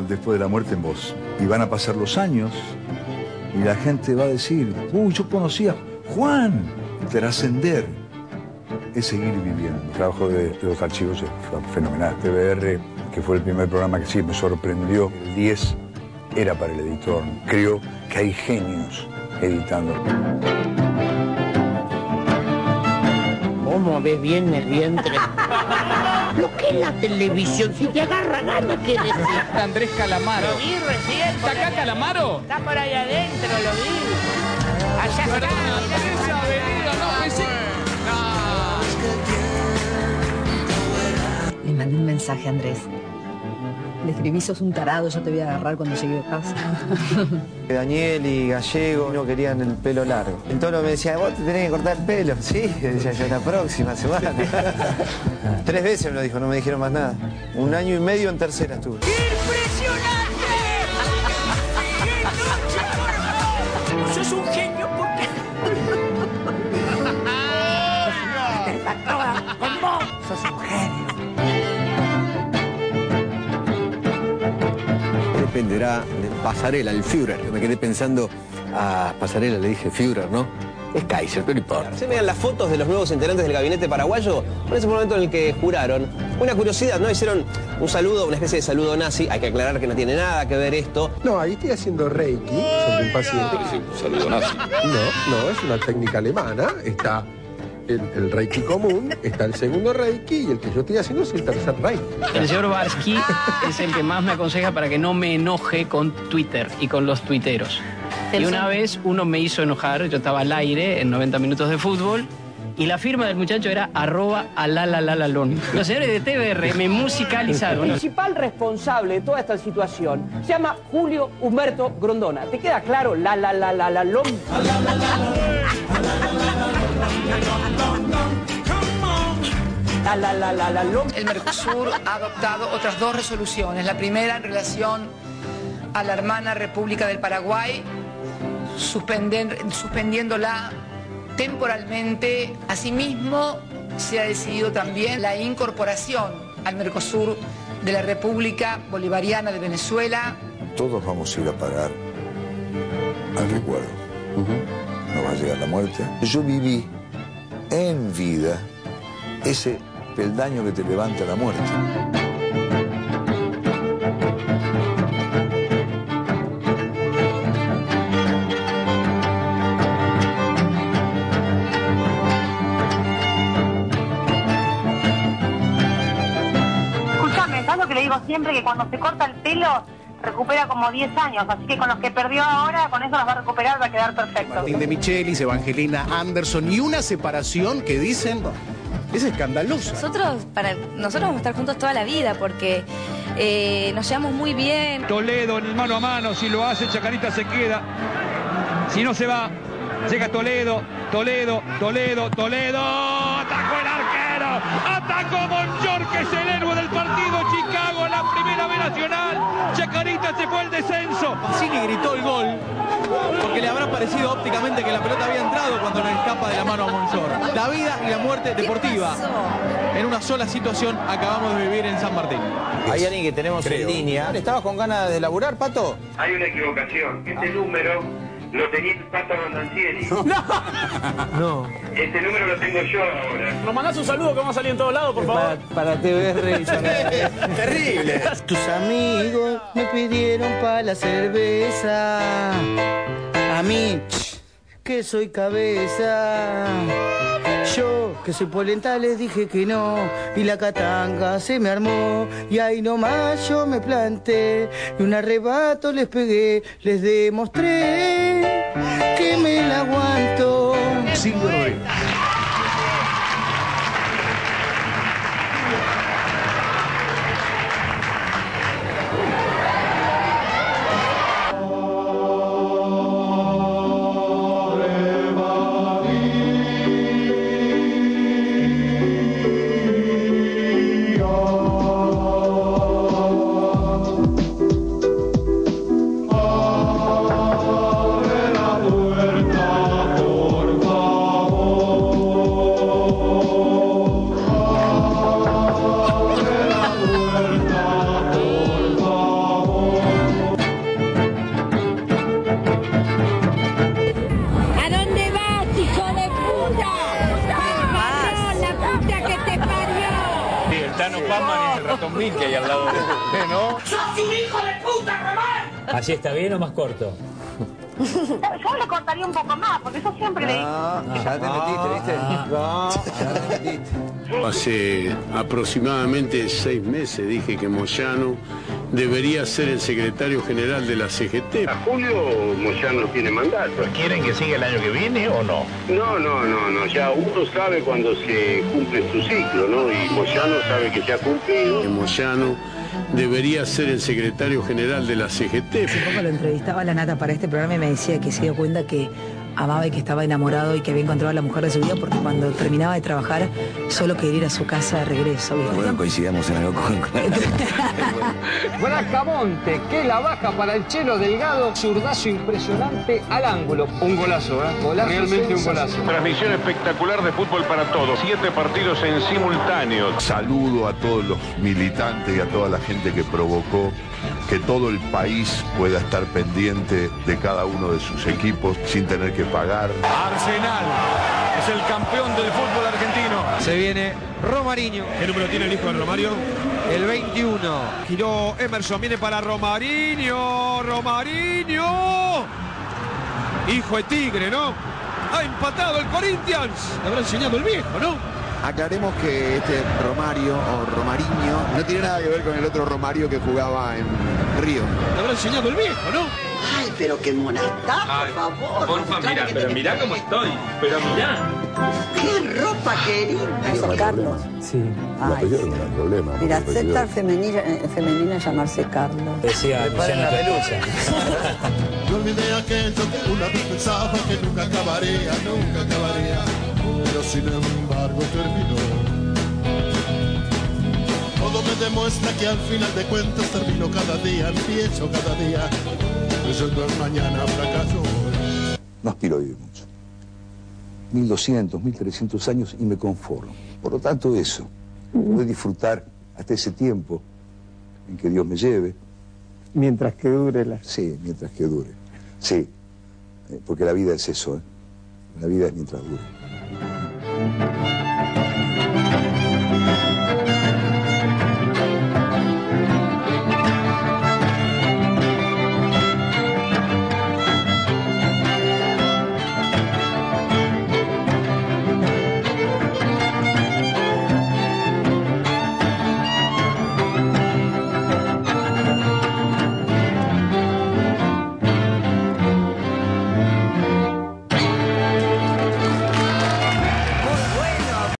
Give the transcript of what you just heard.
Después de la muerte en vos. Y van a pasar los años y la gente va a decir, uy, yo conocía a Juan. Trascender es seguir viviendo. El trabajo de, los archivos fue fenomenal. TBR, que fue el primer programa que sí me sorprendió, el 10 era para el editor. Creo que hay genios editando. ¿Cómo ves bien el vientre? Lo que es la televisión, si te agarra gana, ¿qué decir? Andrés Calamaro. Lo vi recién. ¿Está acá Calamaro? Está por ahí adentro, lo vi. Allá está. No, pensé... Le mandé un mensaje a Andrés. Le escribí, sos un tarado, yo te voy a agarrar cuando llegue a casa. Daniel y Gallego no querían el pelo largo. El toro me decía, vos te tenés que cortar el pelo. Sí, decía yo, la próxima semana. Tres veces me lo dijo, no me dijeron más nada. Un año y medio en tercera estuve. ¡Impresionante! ¡Qué noche! ¡Sos un genio de Pasarela, el Führer. Yo me quedé pensando, a Pasarela le dije Führer, ¿no? Es Kaiser, pero no importa. Se vean las fotos de los nuevos integrantes del gabinete paraguayo en ese momento en el que juraron. Una curiosidad, ¿no? Hicieron un saludo, una especie de saludo nazi. Hay que aclarar que no tiene nada que ver esto. No, ahí estoy haciendo Reiki sobre un paciente. un saludo nazi. No, no, es una técnica alemana. Está el, el Reiki común, está el segundo Reiki y el que yo estoy haciendo es el tercer Reiki. El señor Barsky es el que más me aconseja para que no me enoje con Twitter y con los tuiteros. Y una vez uno me hizo enojar, yo estaba al aire en 90 minutos de fútbol y la firma del muchacho era arroba alalalalón. Los señores de TBR me musicalizaron. El principal responsable de toda esta situación se llama Julio Humberto Grondona. ¿Te queda claro? La la la la la lom. La la la la la lom. El Mercosur ha adoptado otras dos resoluciones. La primera en relación a la hermana República del Paraguay, suspendiéndola temporalmente. Asimismo, se ha decidido también la incorporación al Mercosur de la República Bolivariana de Venezuela. Todos vamos a ir a parar al recuerdo. Nos va a llegar la muerte. Yo viví en vida ese peldaño que te levanta la muerte. Escúchame, ¿sabes lo que le digo siempre? Que cuando se corta el pelo recupera como 10 años, así que con los que perdió ahora, con eso los va a recuperar, va a quedar perfecto. Martín de Michelis, Evangelina Anderson y una separación que dicen es escandalosa. Nosotros, para, nosotros vamos a estar juntos toda la vida porque eh, nos llevamos muy bien. Toledo en el mano a mano, si lo hace Chacarita se queda. Si no se va, llega Toledo, Toledo, Toledo, Toledo. Atacó el arquero, atacó Monchor, que es el héroe del partido Chicago, la primera B nacional. Chacarita se fue al descenso. Cini gritó el gol porque le habrá parecido ópticamente que la pelota había entrado cuando le escapa de la mano a Monzor. La vida y la muerte deportiva. En una sola situación acabamos de vivir en San Martín. Hay alguien que tenemos en línea. ¿Estabas con ganas de laburar, Pato? Hay una equivocación. Este número lo tenía el Pato Rondancieri. No. Este número lo tengo yo ahora. Nos mandás un saludo que vamos a salir en todos lados, por favor. Para, para TBR y Terrible. Tus amigos me pidieron para la cerveza. A mí, que soy cabeza. Yo, que soy polenta, les dije que no. Y la catanga se me armó. Y ahí nomás yo me planté. Y un arrebato les pegué. Les demostré que me la aguanto. que hay al lado de usted, ¿no? ¡Sos un hijo de puta, Román! ¿Así está bien o más corto? Yo le cortaría un poco más, porque yo siempre le ah, le... Ya te metiste, ¿viste? No, ya te metiste. Hace aproximadamente seis meses dije que Moyano debería ser el secretario general de la CGT. A Julio Moyano tiene mandato. ¿Quieren que siga el año que viene o no? No, no, no, no. Ya uno sabe cuando se cumple su ciclo, ¿no? Y Moyano sabe que se ha cumplido. Que Moyano debería ser el secretario general de la CGT. Hace poco lo entrevistaba a la nata para este programa y me decía que se dio cuenta que amaba y que estaba enamorado y que había encontrado a la mujer de su vida porque cuando terminaba de trabajar solo quería ir a su casa de regreso. ¿viste? Bueno, coincidamos en algo con... Bracamonte, que la baja para el Chelo Delgado, zurdazo impresionante al ángulo. Un golazo, ¿eh? Golazo Realmente un golazo. Transmisión espectacular de fútbol para todos. Siete partidos en simultáneo. Saludo a todos los militantes y a toda la gente que provocó que todo el país pueda estar pendiente de cada uno de sus equipos sin tener que pagar. Arsenal es el campeón del fútbol argentino. Se viene Romariño. ¿Qué número tiene el hijo de Romario? El 21. Giró Emerson, viene para Romarinho. Romarinho. Hijo de Tigre, ¿no? Ha empatado el Corinthians. Le habrá enseñado el viejo, ¿no? Aclaremos que este Romario o Romariño no tiene nada que ver con el otro Romario que jugaba en Río. Le habrá enseñado el viejo, ¿no? Ay, pero qué mona está, por favor. Porfa, mira, que pero mirá cómo estoy. Pero mirá. ¡Qué ropa querida! Carlos. Sí. Ay, no hay problema. Mira, yo- tan femenina, eh, femenina llamarse Carlos. Decía Luciano Pelusa. No olvidé aquello que una vez pensaba que nunca acabaría, nunca acabaría. Pero sin embargo terminó. Todo me demuestra que al final de cuentas termino cada día, empiezo cada día. Mañana fracaso. No aspiro a vivir mucho. 1200, 1300 años y me conformo. Por lo tanto, eso. Voy a disfrutar hasta ese tiempo en que Dios me lleve. Mientras que dure la... Sí, mientras que dure. Sí, eh, porque la vida es eso, ¿eh? La vida es mientras dure.